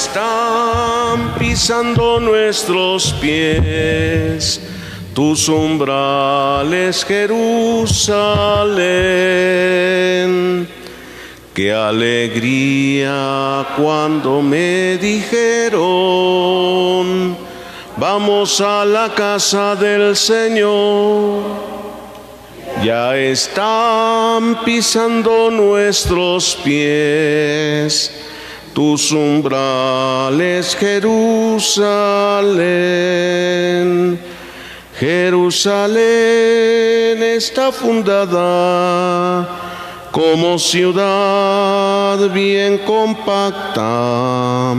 están pisando nuestros pies tus umbrales, Jerusalén. Qué alegría cuando me dijeron, vamos a la casa del Señor. Ya están pisando nuestros pies tus umbrales, Jerusalén. Jerusalén está fundada como ciudad bien compacta.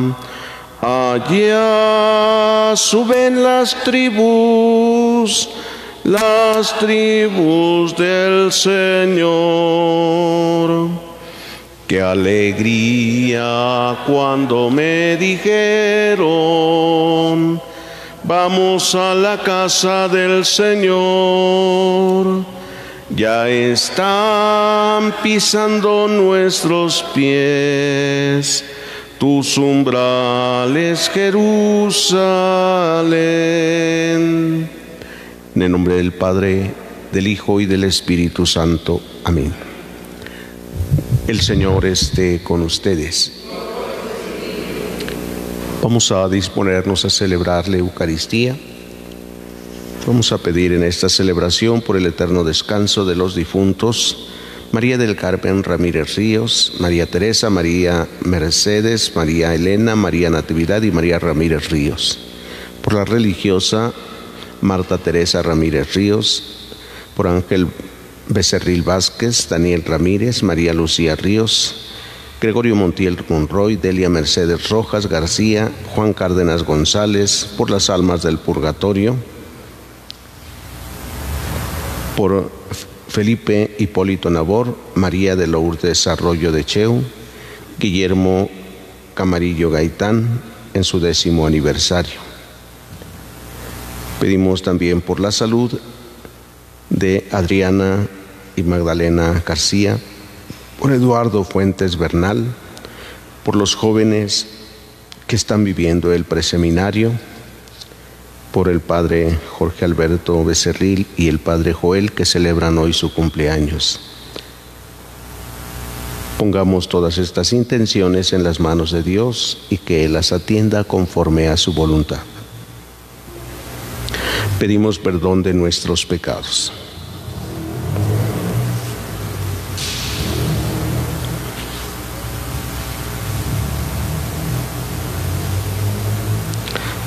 Allá suben las tribus, las tribus del Señor. Qué alegría cuando me dijeron, vamos a la casa del Señor. Ya están pisando nuestros pies tus umbrales, Jerusalén. En el nombre del Padre, del Hijo y del Espíritu Santo. Amén. El Señor esté con ustedes. Vamos a disponernos a celebrar la Eucaristía. Vamos a pedir en esta celebración por el eterno descanso de los difuntos María del Carmen Ramírez Ríos, María Teresa, María Mercedes, María Elena, María Natividad y María Ramírez Ríos. Por la religiosa Marta Teresa Ramírez Ríos, por Ángel Becerril Vázquez, Daniel Ramírez, María Lucía Ríos, Gregorio Montiel Monroy, Delia Mercedes Rojas García, Juan Cárdenas González, por las almas del purgatorio, por Felipe Hipólito Nabor, María de Lourdes Arroyo de Cheu, Guillermo Camarillo Gaitán en su décimo aniversario. Pedimos también por la salud de Adriana y Magdalena García, por Eduardo Fuentes Bernal, por los jóvenes que están viviendo el preseminario, por el padre Jorge Alberto Becerril y el padre Joel que celebran hoy su cumpleaños. Pongamos todas estas intenciones en las manos de Dios y que Él las atienda conforme a su voluntad. Pedimos perdón de nuestros pecados.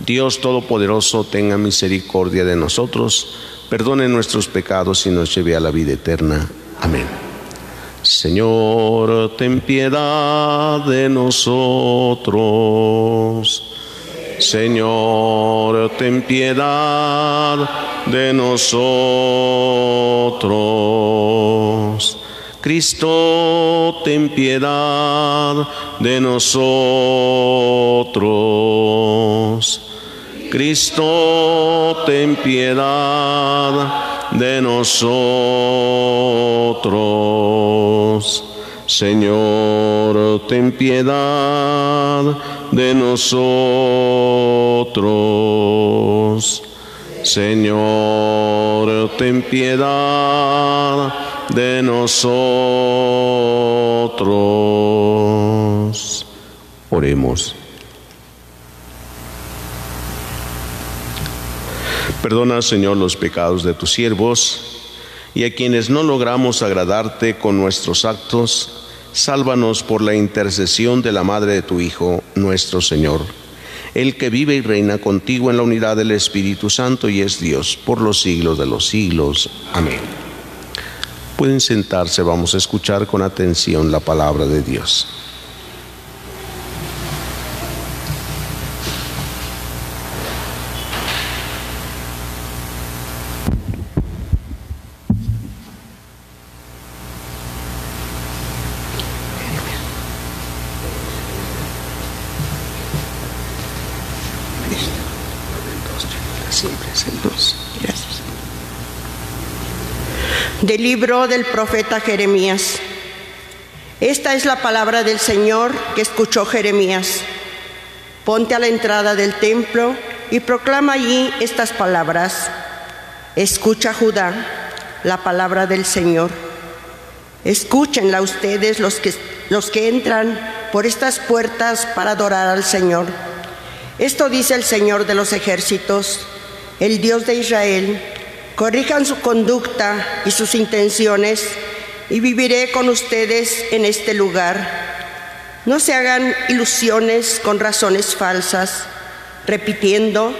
Dios Todopoderoso tenga misericordia de nosotros, perdone nuestros pecados y nos lleve a la vida eterna. Amén. Señor, ten piedad de nosotros. Señor, ten piedad de nosotros. Cristo, ten piedad de nosotros. Cristo, ten piedad de nosotros. Señor, ten piedad de nosotros. Señor, ten piedad de nosotros. Oremos. Perdona, Señor, los pecados de tus siervos y a quienes no logramos agradarte con nuestros actos, sálvanos por la intercesión de la Madre de tu Hijo, nuestro Señor, el que vive y reina contigo en la unidad del Espíritu Santo y es Dios por los siglos de los siglos. Amén. Pueden sentarse, vamos a escuchar con atención la palabra de Dios. Del libro del profeta Jeremías. Esta es la palabra del Señor que escuchó Jeremías. Ponte a la entrada del templo y proclama allí estas palabras. Escucha Judá la palabra del Señor. Escúchenla ustedes los que, los que entran por estas puertas para adorar al Señor. Esto dice el Señor de los ejércitos, el Dios de Israel. Corrijan su conducta y sus intenciones y viviré con ustedes en este lugar. No se hagan ilusiones con razones falsas, repitiendo,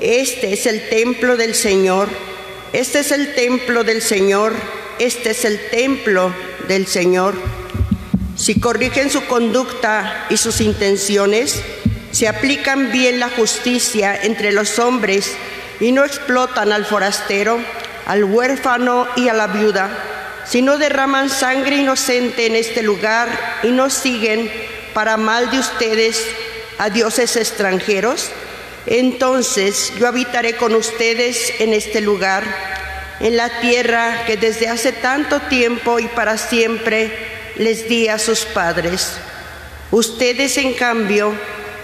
este es el templo del Señor, este es el templo del Señor, este es el templo del Señor. Si corrigen su conducta y sus intenciones, se aplican bien la justicia entre los hombres y no explotan al forastero, al huérfano y a la viuda si no derraman sangre inocente en este lugar y no siguen para mal de ustedes a dioses extranjeros, entonces yo habitaré con ustedes en este lugar, en la tierra que desde hace tanto tiempo y para siempre les di a sus padres. Ustedes, en cambio,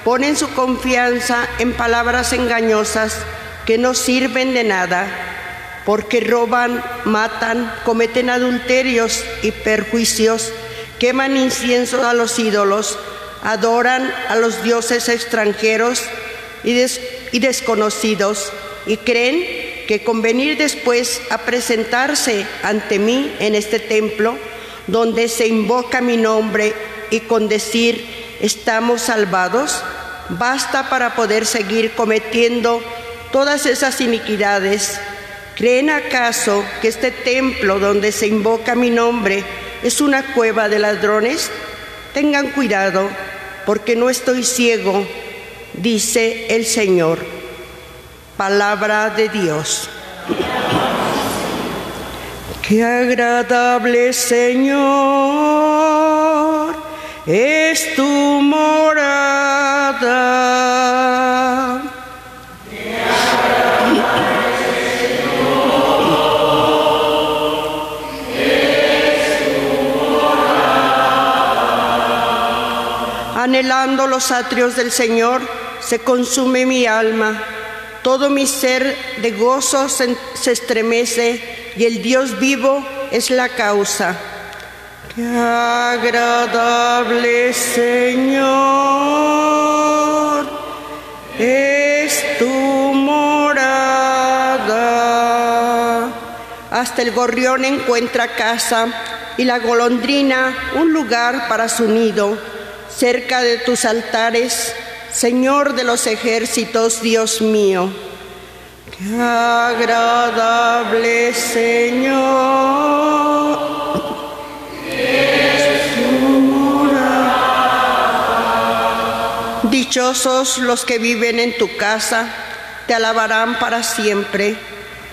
ponen su confianza en palabras engañosas que no sirven de nada porque roban, matan, cometen adulterios y perjuicios, queman incienso a los ídolos, adoran a los dioses extranjeros y, desconocidos y creen que con venir después a presentarse ante mí en este templo, donde se invoca mi nombre y con decir estamos salvados, basta para poder seguir cometiendo todas esas iniquidades ¿Creen acaso que este templo donde se invoca mi nombre es una cueva de ladrones? Tengan cuidado, porque no estoy ciego, dice el Señor. Palabra de Dios. Qué agradable Señor es tu morada Anhelando los atrios del Señor, se consume mi alma. Todo mi ser de gozo se, estremece y el Dios vivo es la causa. Qué agradable Señor es tu morada. Hasta el gorrión encuentra casa y la golondrina un lugar para su nido cerca de tus altares, Señor de los ejércitos, Dios mío. Qué agradable Señor. Dichosos los que viven en tu casa, te alabarán para siempre.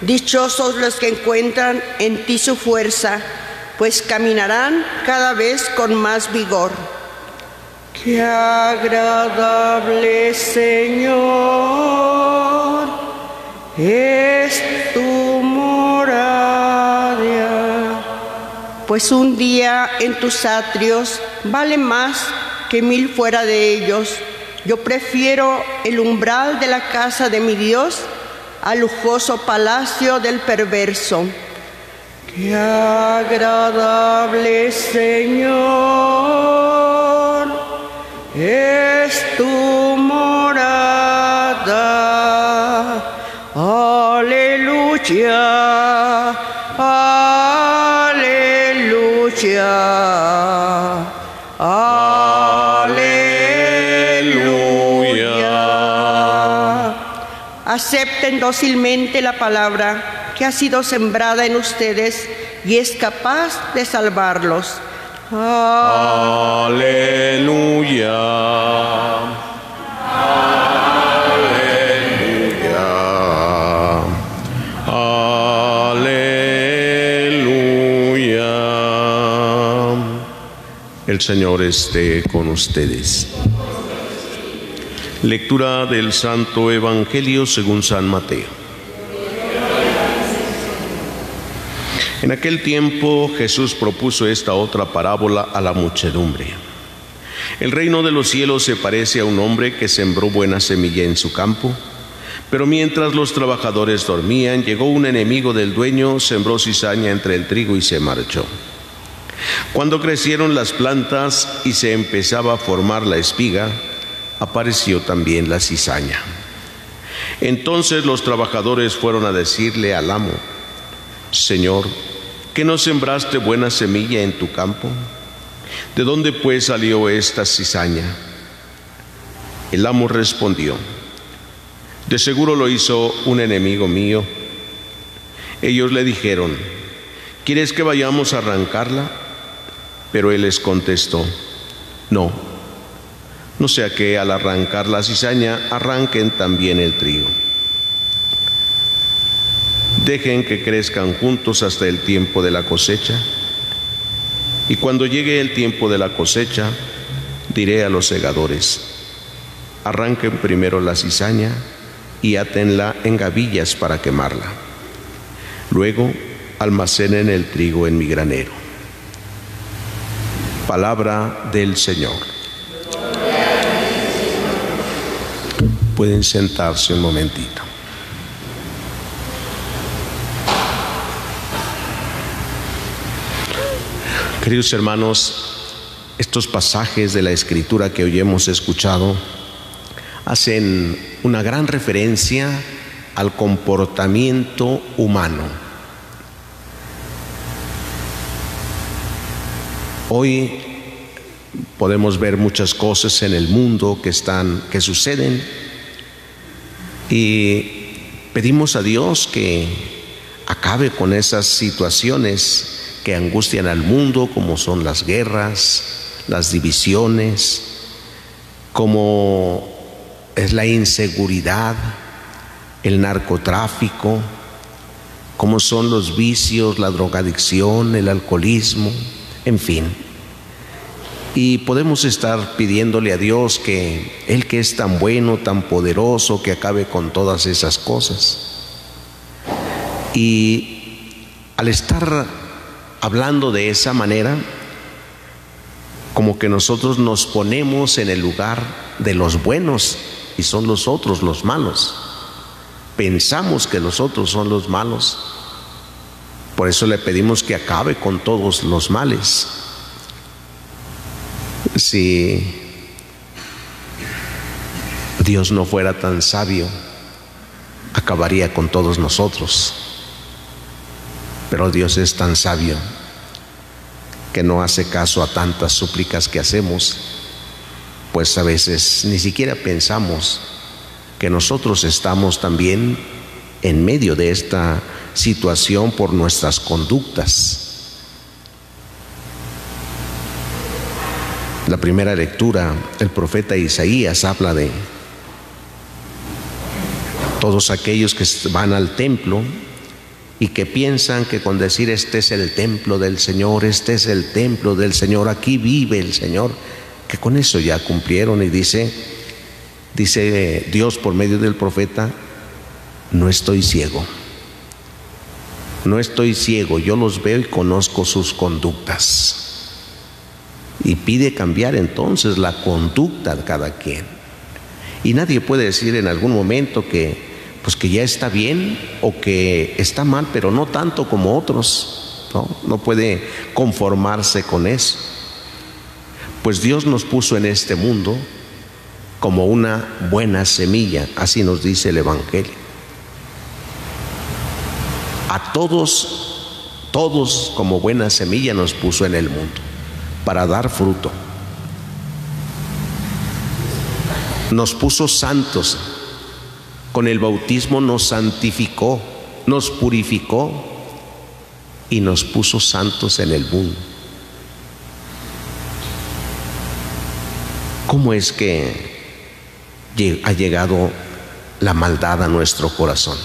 Dichosos los que encuentran en ti su fuerza, pues caminarán cada vez con más vigor. Qué agradable Señor es tu morada, pues un día en tus atrios vale más que mil fuera de ellos. Yo prefiero el umbral de la casa de mi Dios al lujoso palacio del perverso. Qué agradable Señor tu morada. Aleluya, aleluya, aleluya. Acepten dócilmente la palabra que ha sido sembrada en ustedes y es capaz de salvarlos Aleluya. Señor esté con ustedes. Lectura del Santo Evangelio según San Mateo. En aquel tiempo Jesús propuso esta otra parábola a la muchedumbre. El reino de los cielos se parece a un hombre que sembró buena semilla en su campo, pero mientras los trabajadores dormían, llegó un enemigo del dueño, sembró cizaña entre el trigo y se marchó. Cuando crecieron las plantas y se empezaba a formar la espiga, apareció también la cizaña. Entonces los trabajadores fueron a decirle al amo, Señor, ¿que no sembraste buena semilla en tu campo? ¿De dónde pues salió esta cizaña? El amo respondió, de seguro lo hizo un enemigo mío. Ellos le dijeron, ¿quieres que vayamos a arrancarla? Pero él les contestó, no, no sea que al arrancar la cizaña arranquen también el trigo. Dejen que crezcan juntos hasta el tiempo de la cosecha. Y cuando llegue el tiempo de la cosecha, diré a los segadores, arranquen primero la cizaña y átenla en gavillas para quemarla. Luego almacenen el trigo en mi granero. Palabra del Señor. Pueden sentarse un momentito. Queridos hermanos, estos pasajes de la escritura que hoy hemos escuchado hacen una gran referencia al comportamiento humano. Hoy podemos ver muchas cosas en el mundo que están que suceden. Y pedimos a Dios que acabe con esas situaciones que angustian al mundo, como son las guerras, las divisiones, como es la inseguridad, el narcotráfico, como son los vicios, la drogadicción, el alcoholismo, en fin. Y podemos estar pidiéndole a Dios que Él que es tan bueno, tan poderoso, que acabe con todas esas cosas. Y al estar hablando de esa manera, como que nosotros nos ponemos en el lugar de los buenos y son los otros los malos. Pensamos que los otros son los malos. Por eso le pedimos que acabe con todos los males. Si Dios no fuera tan sabio, acabaría con todos nosotros. Pero Dios es tan sabio que no hace caso a tantas súplicas que hacemos, pues a veces ni siquiera pensamos que nosotros estamos también en medio de esta situación por nuestras conductas. La primera lectura, el profeta Isaías habla de todos aquellos que van al templo y que piensan que con decir este es el templo del Señor, este es el templo del Señor, aquí vive el Señor, que con eso ya cumplieron y dice, dice Dios por medio del profeta, no estoy ciego, no estoy ciego, yo los veo y conozco sus conductas. Y pide cambiar entonces la conducta de cada quien. Y nadie puede decir en algún momento que pues que ya está bien o que está mal, pero no tanto como otros. No, no puede conformarse con eso. Pues Dios nos puso en este mundo como una buena semilla, así nos dice el Evangelio. A todos, todos como buena semilla nos puso en el mundo, para dar fruto. Nos puso santos, con el bautismo nos santificó, nos purificó y nos puso santos en el mundo. ¿Cómo es que ha llegado la maldad a nuestro corazón?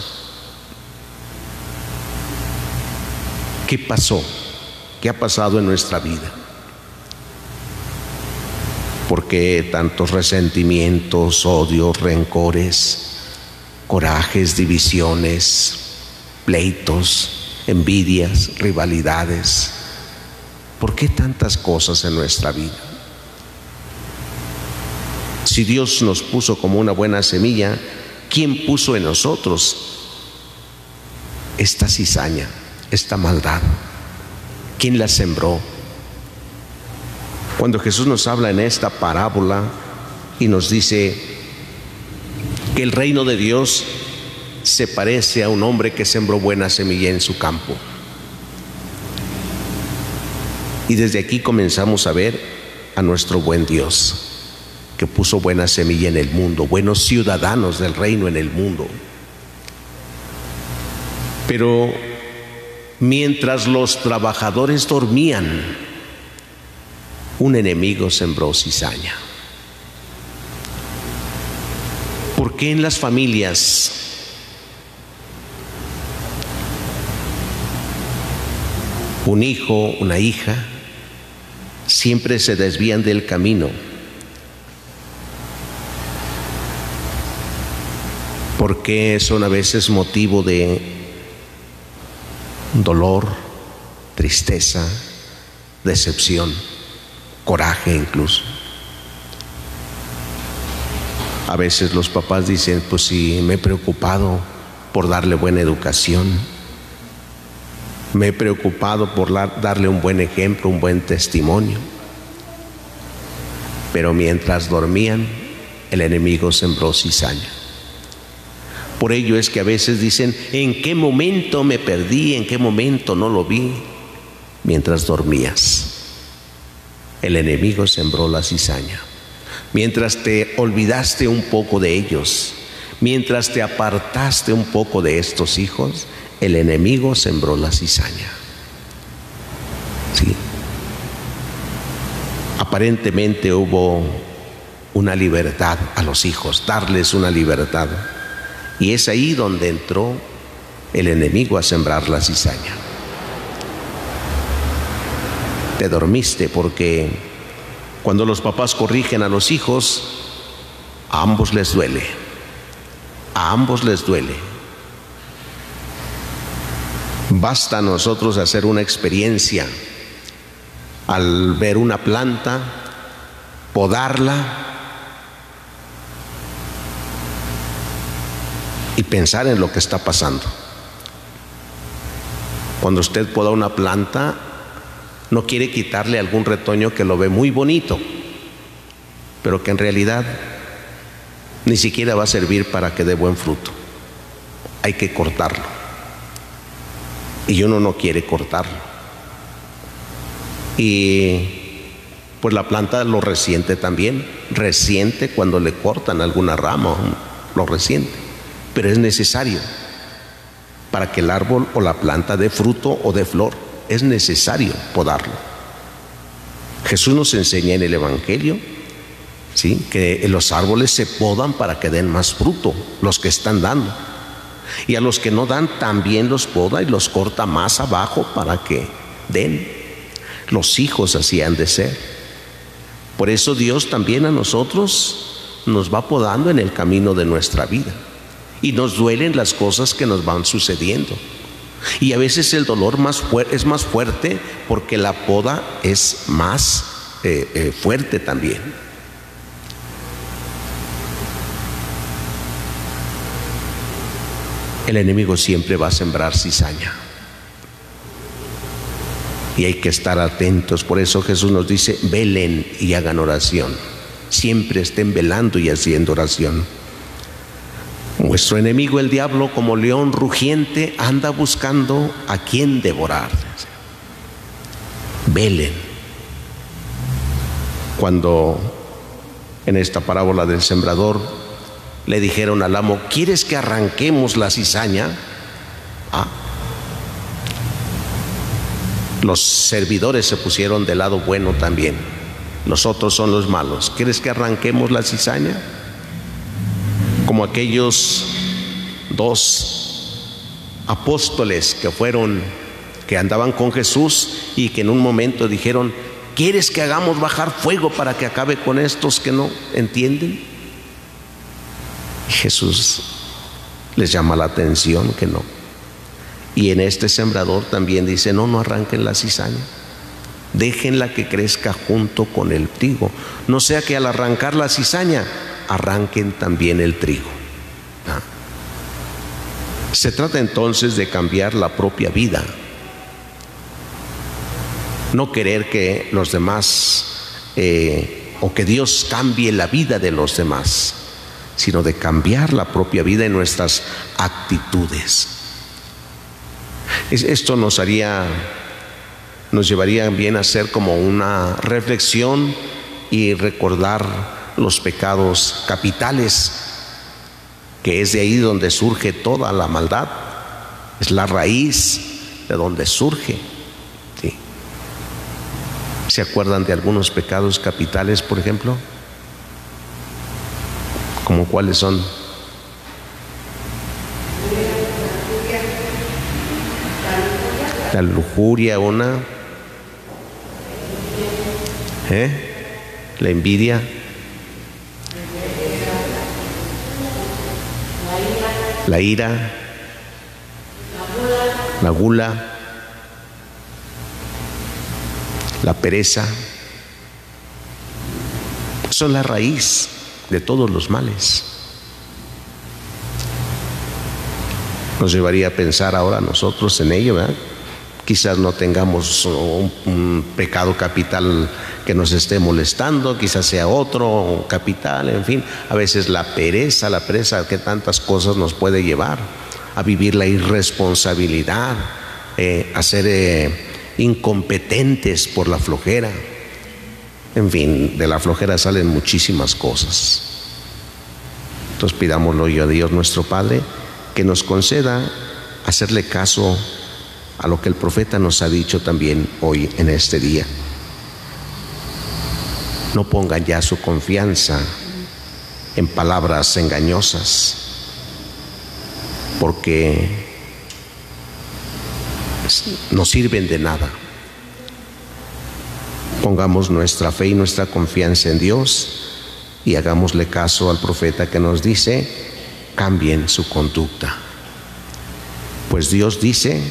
¿Qué pasó? ¿Qué ha pasado en nuestra vida? ¿Por qué tantos resentimientos, odios, rencores? corajes, divisiones, pleitos, envidias, rivalidades. ¿Por qué tantas cosas en nuestra vida? Si Dios nos puso como una buena semilla, ¿quién puso en nosotros esta cizaña, esta maldad? ¿Quién la sembró? Cuando Jesús nos habla en esta parábola y nos dice que el reino de Dios se parece a un hombre que sembró buena semilla en su campo. Y desde aquí comenzamos a ver a nuestro buen Dios, que puso buena semilla en el mundo, buenos ciudadanos del reino en el mundo. Pero mientras los trabajadores dormían, un enemigo sembró cizaña. ¿Por qué en las familias un hijo, una hija, siempre se desvían del camino? ¿Por qué son a veces motivo de dolor, tristeza, decepción? coraje incluso. A veces los papás dicen, pues si me he preocupado por darle buena educación, me he preocupado por darle un buen ejemplo, un buen testimonio. Pero mientras dormían, el enemigo sembró cizaña. Por ello es que a veces dicen, ¿en qué momento me perdí? ¿En qué momento no lo vi? Mientras dormías el enemigo sembró la cizaña. Mientras te olvidaste un poco de ellos, mientras te apartaste un poco de estos hijos, el enemigo sembró la cizaña. Sí. Aparentemente hubo una libertad a los hijos, darles una libertad. Y es ahí donde entró el enemigo a sembrar la cizaña te dormiste porque cuando los papás corrigen a los hijos, a ambos les duele, a ambos les duele. Basta a nosotros hacer una experiencia al ver una planta, podarla y pensar en lo que está pasando. Cuando usted poda una planta, no quiere quitarle algún retoño que lo ve muy bonito, pero que en realidad ni siquiera va a servir para que dé buen fruto. Hay que cortarlo. Y uno no quiere cortarlo. Y pues la planta lo resiente también. Resiente cuando le cortan alguna rama, lo resiente. Pero es necesario para que el árbol o la planta dé fruto o dé flor es necesario podarlo. Jesús nos enseña en el Evangelio ¿sí? que los árboles se podan para que den más fruto, los que están dando. Y a los que no dan también los poda y los corta más abajo para que den. Los hijos así han de ser. Por eso Dios también a nosotros nos va podando en el camino de nuestra vida. Y nos duelen las cosas que nos van sucediendo. Y a veces el dolor es más fuerte porque la poda es más eh, eh, fuerte también. El enemigo siempre va a sembrar cizaña. Y hay que estar atentos. Por eso Jesús nos dice, velen y hagan oración. Siempre estén velando y haciendo oración. Vuestro enemigo el diablo como león rugiente anda buscando a quien devorar. Velen. Cuando en esta parábola del sembrador le dijeron al amo, ¿quieres que arranquemos la cizaña? Ah. Los servidores se pusieron del lado bueno también. Nosotros son los malos. ¿Quieres que arranquemos la cizaña? Como aquellos dos apóstoles que fueron, que andaban con Jesús y que en un momento dijeron, ¿quieres que hagamos bajar fuego para que acabe con estos que no entienden? Jesús les llama la atención que no. Y en este sembrador también dice, no, no arranquen la cizaña. Déjenla que crezca junto con el trigo. No sea que al arrancar la cizaña, arranquen también el trigo. ¿Ah? Se trata entonces de cambiar la propia vida. No querer que los demás eh, o que Dios cambie la vida de los demás, sino de cambiar la propia vida en nuestras actitudes. Esto nos haría, nos llevaría bien a hacer como una reflexión y recordar los pecados capitales, que es de ahí donde surge toda la maldad, es la raíz de donde surge. ¿Se acuerdan de algunos pecados capitales, por ejemplo? ¿Como cuáles son? La lujuria, una. ¿Eh? La envidia. La ira. La gula. La pereza. Son la raíz de todos los males. Nos llevaría a pensar ahora nosotros en ello, ¿verdad? Quizás no tengamos un, pecado capital que nos esté molestando, quizás sea otro capital, en fin. A veces la pereza, la pereza que tantas cosas nos puede llevar a vivir la irresponsabilidad, eh, a ser eh, incompetentes por la flojera. En fin, de la flojera salen muchísimas cosas. Entonces pidámoslo yo a Dios nuestro Padre que nos conceda hacerle caso a lo que el profeta nos ha dicho también hoy en este día. No pongan ya su confianza en palabras engañosas, porque no sirven de nada. Pongamos nuestra fe y nuestra confianza en Dios y hagámosle caso al profeta que nos dice, cambien su conducta. Pues Dios dice,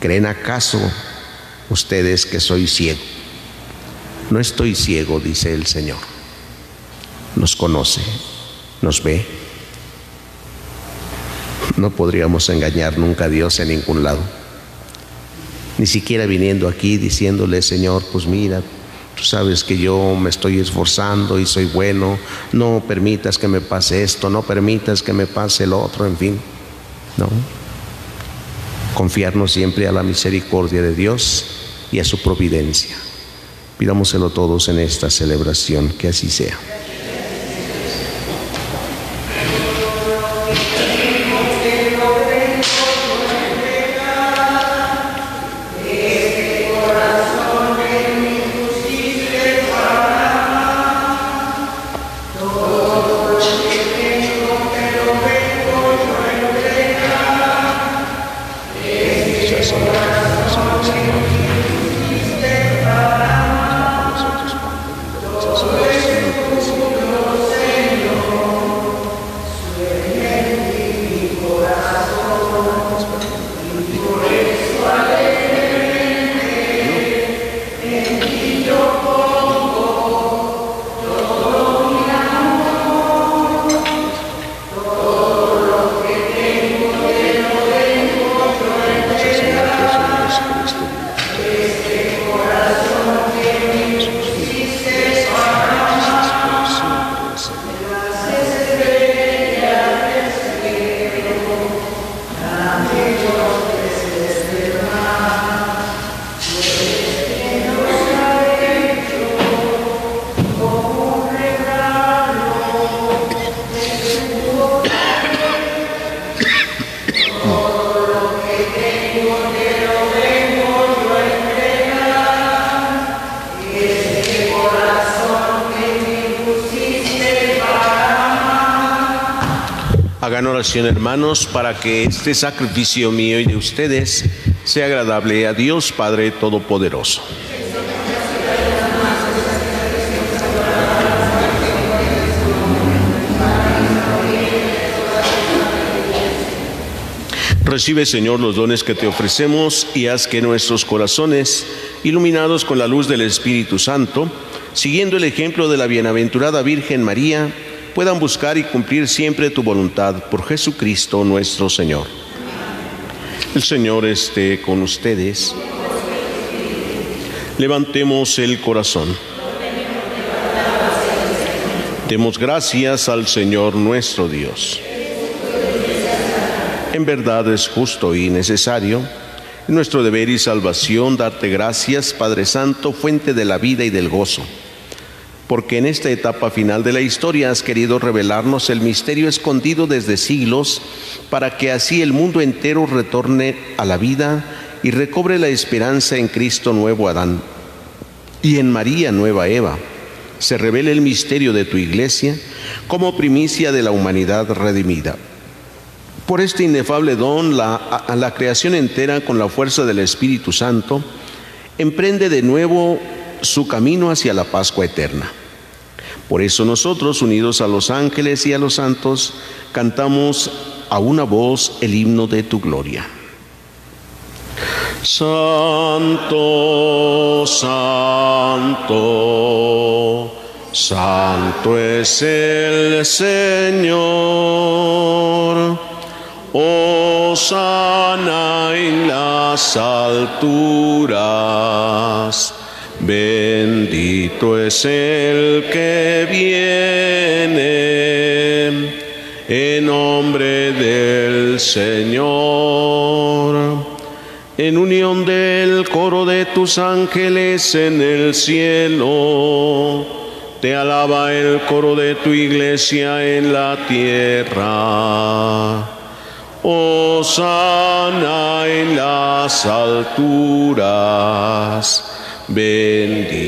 ¿Creen acaso ustedes que soy ciego? No estoy ciego, dice el Señor. Nos conoce, nos ve. No podríamos engañar nunca a Dios en ningún lado. Ni siquiera viniendo aquí diciéndole, Señor, pues mira, tú sabes que yo me estoy esforzando y soy bueno, no permitas que me pase esto, no permitas que me pase el otro, en fin. No, confiarnos siempre a la misericordia de Dios y a su providencia. Pidámoselo todos en esta celebración, que así sea. Hermanos, para que este sacrificio mío y de ustedes sea agradable a Dios Padre Todopoderoso. Recibe, Señor, los dones que te ofrecemos y haz que nuestros corazones, iluminados con la luz del Espíritu Santo, siguiendo el ejemplo de la bienaventurada Virgen María, puedan buscar y cumplir siempre tu voluntad por Jesucristo nuestro Señor. El Señor esté con ustedes. Levantemos el corazón. Demos gracias al Señor nuestro Dios. En verdad es justo y necesario, nuestro deber y salvación, darte gracias, Padre Santo, fuente de la vida y del gozo, porque en esta etapa final de la historia has querido revelarnos el misterio escondido desde siglos, para que así el mundo entero retorne a la vida y recobre la esperanza en Cristo nuevo Adán y en María nueva Eva. Se revela el misterio de tu iglesia como primicia de la humanidad redimida. Por este inefable don, la, la creación entera, con la fuerza del Espíritu Santo, emprende de nuevo su camino hacia la Pascua eterna. Por eso nosotros, unidos a los ángeles y a los santos, cantamos a una voz el himno de tu gloria. Santo, santo, santo es el Señor. Oh, sana en las alturas. Es el que viene en nombre del Señor en unión del coro de tus ángeles en el cielo. Te alaba el coro de tu iglesia en la tierra. Oh sana en las alturas. Bendito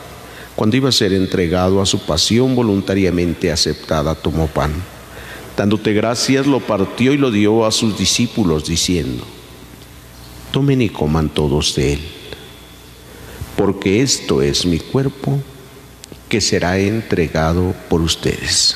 cuando iba a ser entregado a su pasión voluntariamente aceptada, tomó pan. Dándote gracias, lo partió y lo dio a sus discípulos, diciendo, tomen y coman todos de él porque esto es mi cuerpo que será entregado por ustedes.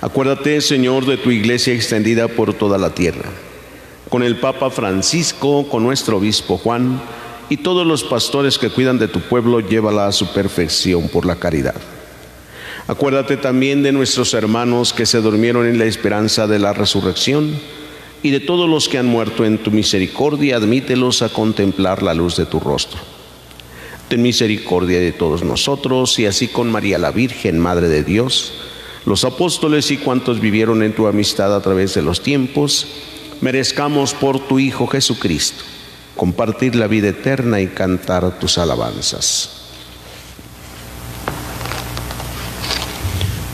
Acuérdate, Señor, de tu iglesia extendida por toda la tierra, con el Papa Francisco, con nuestro obispo Juan y todos los pastores que cuidan de tu pueblo, llévala a su perfección por la caridad. Acuérdate también de nuestros hermanos que se durmieron en la esperanza de la resurrección y de todos los que han muerto en tu misericordia, admítelos a contemplar la luz de tu rostro. Ten misericordia de todos nosotros y así con María la Virgen, Madre de Dios, los apóstoles y cuantos vivieron en tu amistad a través de los tiempos, merezcamos por tu Hijo Jesucristo compartir la vida eterna y cantar tus alabanzas.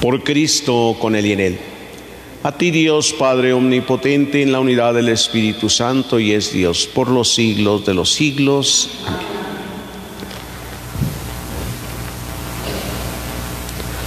Por Cristo, con Él y en Él, A ti Dios Padre Omnipotente en la unidad del Espíritu Santo y es Dios por los siglos de los siglos. Amén.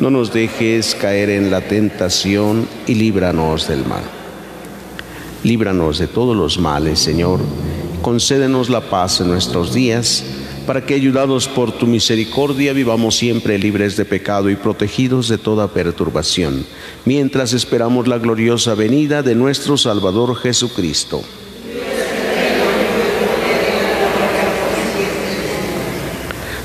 No nos dejes caer en la tentación y líbranos del mal. Líbranos de todos los males, Señor. Concédenos la paz en nuestros días para que ayudados por tu misericordia vivamos siempre libres de pecado y protegidos de toda perturbación, mientras esperamos la gloriosa venida de nuestro Salvador Jesucristo.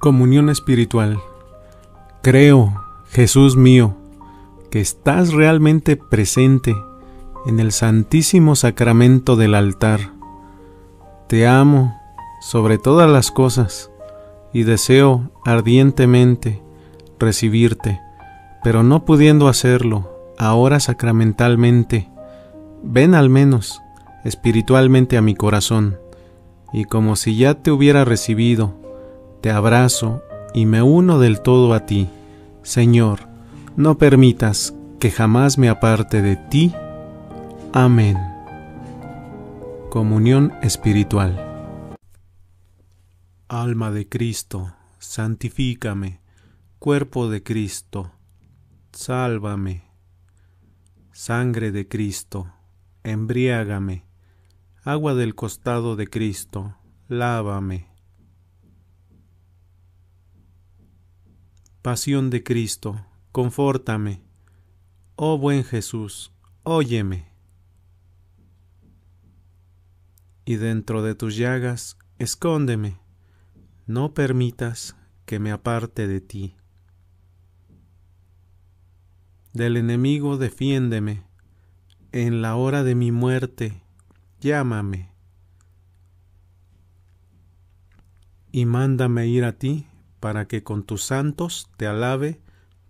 Comunión espiritual. Creo, Jesús mío, que estás realmente presente en el santísimo sacramento del altar. Te amo sobre todas las cosas y deseo ardientemente recibirte, pero no pudiendo hacerlo ahora sacramentalmente, ven al menos espiritualmente a mi corazón, y como si ya te hubiera recibido, te abrazo y me uno del todo a ti. Señor, no permitas que jamás me aparte de ti. Amén. Comunión espiritual. Alma de Cristo, santifícame. Cuerpo de Cristo, sálvame. Sangre de Cristo, embriágame. Agua del costado de Cristo, lávame. Pasión de Cristo, confórtame. Oh buen Jesús, óyeme. Y dentro de tus llagas, escóndeme. No permitas que me aparte de ti. Del enemigo defiéndeme. En la hora de mi muerte, llámame. Y mándame ir a ti para que con tus santos te alabe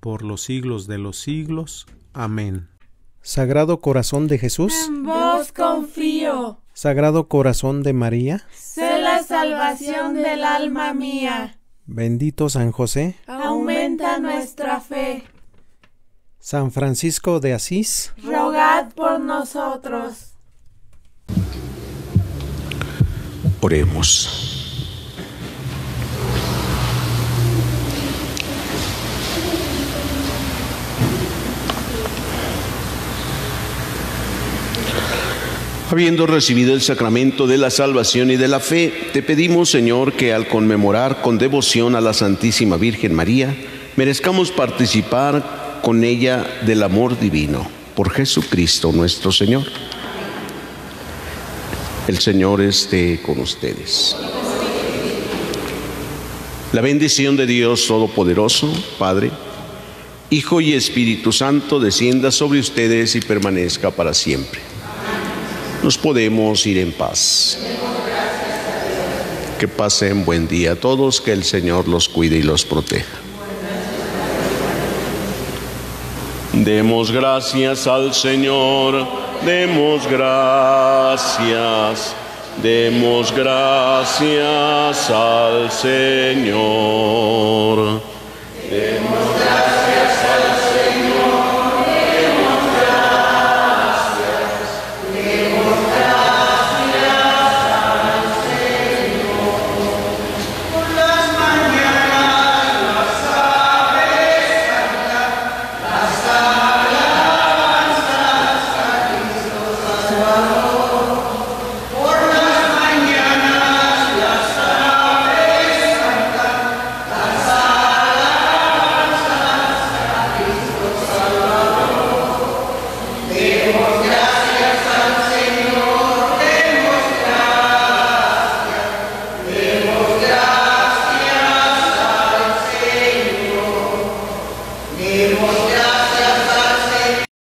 por los siglos de los siglos. Amén. Sagrado Corazón de Jesús, en vos confío. Sagrado Corazón de María, sé la salvación del alma mía. Bendito San José, aumenta nuestra fe. San Francisco de Asís, rogad por nosotros. Oremos. Habiendo recibido el sacramento de la salvación y de la fe, te pedimos, Señor, que al conmemorar con devoción a la Santísima Virgen María, merezcamos participar con ella del amor divino. Por Jesucristo nuestro Señor. El Señor esté con ustedes. La bendición de Dios Todopoderoso, Padre, Hijo y Espíritu Santo, descienda sobre ustedes y permanezca para siempre nos podemos ir en paz. Que pasen buen día a todos, que el Señor los cuide y los proteja. Demos gracias al Señor, demos gracias, demos gracias al Señor. Demos